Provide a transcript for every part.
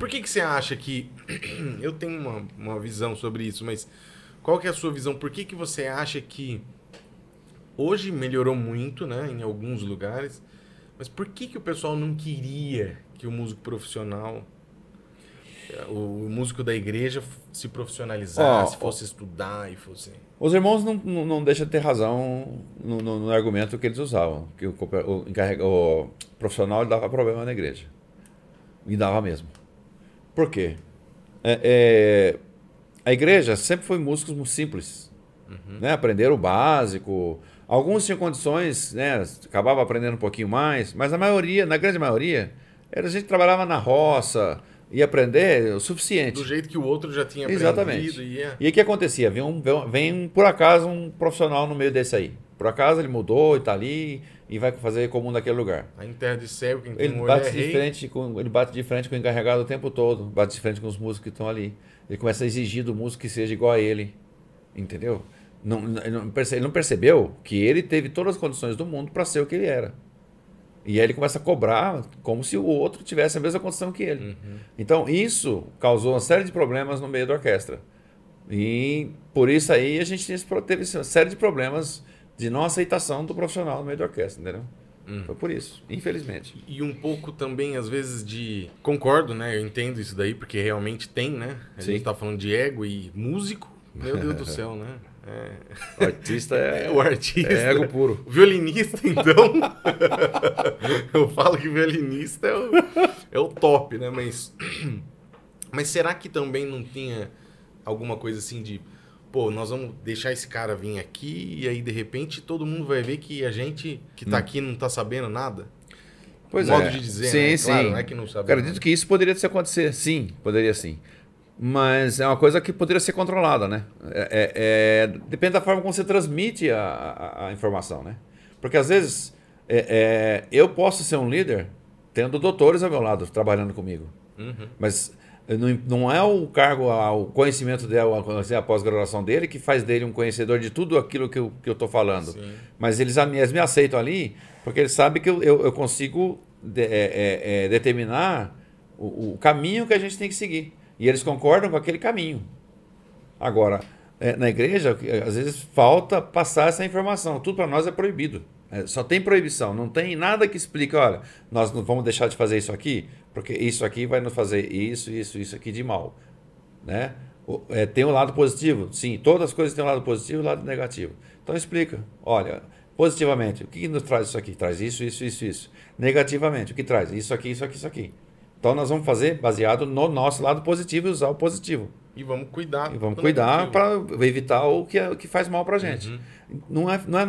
por que, que você acha que. Eu tenho uma, uma visão sobre isso, mas qual que é a sua visão? Por que, que você acha que hoje melhorou muito, né, em alguns lugares, mas por que, que o pessoal não queria que o músico profissional, o músico da igreja se profissionalizasse, Ó, fosse estudar e fosse. Os irmãos não, não, não deixam de ter razão no, no- no argumento que eles usavam, que o, o, o profissional dava problema na igreja. E dava mesmo. Por quê? É- é, a igreja sempre foi músicos muito simples. Né? Aprenderam o básico. Alguns tinham condições, né? acabava aprendendo um pouquinho mais, mas a maioria, na grande maioria, era a gente que trabalhava na roça, ia aprender o suficiente. Do jeito que o outro já tinha Exatamente. aprendido. E é- E o que acontecia? Vem, um, vem, vem, por acaso um profissional no meio desse aí. Por acaso ele mudou e tá ali e vai fazer comum naquele lugar. A em terra de cego, quem tem Ele um olho é bate, de rei. frente com, ele bate de frente com o encarregado o tempo todo, bate de frente com os músicos que estão ali. Ele começa a exigir do músico que seja igual a ele. Entendeu? Não, não- ele, não perce- ele não percebeu que ele teve todas as condições do mundo para ser o que ele era. E aí ele começa a cobrar como se o outro tivesse a mesma condição que ele. Então isso causou uma série de problemas no meio da orquestra. E por isso aí a gente teve uma série de problemas de não aceitação do profissional no meio da orquestra, entendeu? Foi por isso, infelizmente. E um pouco também, às vezes, de. Concordo, né? Eu entendo isso daí, porque realmente tem, né? A Sim. gente tá falando de ego e músico. Meu Deus do céu, né? É... O artista é, o artista. é ego puro. O violinista, então. eu falo que violinista é o, é o top, né? Mas. Mas será que também não tinha alguma coisa assim de. Pô, nós vamos deixar esse cara vir aqui e aí de repente todo mundo vai ver que a gente que tá aqui não tá sabendo nada? Pois Modo é. de dizer, sim, né? sim. Claro, não é que não sabe Acredito nada. que isso poderia acontecer, sim, poderia sim. Mas é uma coisa que poderia ser controlada, né? É, é- é- depende da forma como você transmite a, a- a informação, né? Porque às vezes é- é, eu posso ser um líder tendo doutores ao meu lado trabalhando comigo. Uhum. Mas não, não é o cargo, o conhecimento dele, a, assim, a pós-graduação dele que faz dele um conhecedor de tudo aquilo que eu estou falando. Sim. Mas eles, eles me aceitam ali porque eles sabem que eu, eu, eu consigo de- é, é, é, determinar o, o caminho que a gente tem que seguir. E eles concordam com aquele caminho. Agora, é, na igreja, às vezes falta passar essa informação. Tudo para nós é proibido. É, só tem proibição. Não tem nada que explique, olha, nós não vamos deixar de fazer isso aqui, porque isso aqui vai nos fazer isso, isso, isso aqui de mal. Né? É, tem um lado positivo? Sim, todas as coisas têm um lado positivo e um lado negativo. Então explica. Olha, positivamente, o que nos traz isso aqui? Traz isso, isso, isso, isso. Negativamente, o que traz? Isso aqui, isso aqui, isso aqui. Então nós vamos fazer baseado no nosso lado positivo e usar o positivo. E vamos cuidar. E vamos cuidar para evitar o que, é- que faz mal para gente. Uhum. Não, é, não é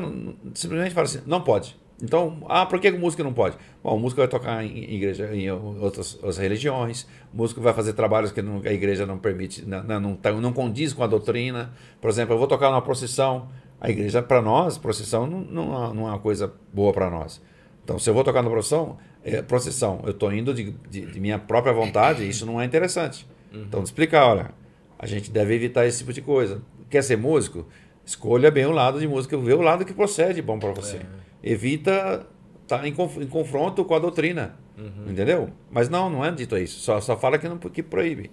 simplesmente falar assim, não pode. Então, ah, por que o músico não pode? Bom, o músico vai tocar em igreja, em outras, outras religiões, o músico vai fazer trabalhos que não- a igreja não permite, não, não, não, tá- não condiz com a doutrina. Por exemplo, eu vou tocar numa procissão, a igreja, para nós, procissão não, não, é- não é uma coisa boa para nós. Então, se eu vou tocar na procissão, é procissão, eu estou indo de, de, de minha própria vontade, isso não é interessante. Então, explicar, olha, a gente deve evitar esse tipo de coisa. Quer ser músico? Escolha bem o lado de música, vê o lado que procede bom para você. Evita estar em, conf- em confronto com a doutrina, entendeu? Mas não, não é dito isso. Só, só fala que não que proíbe.